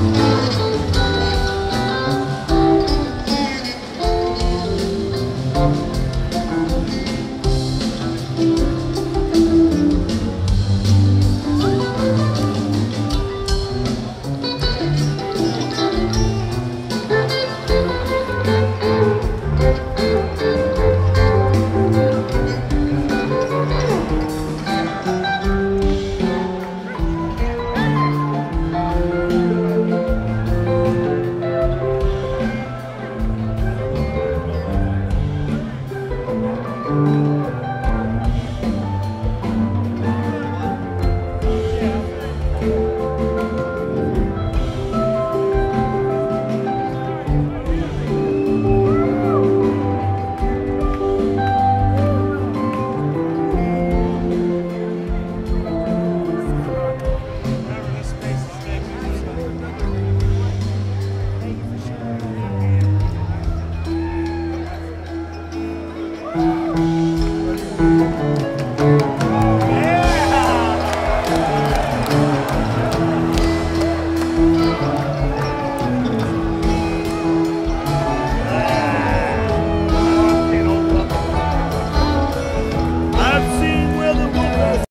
Música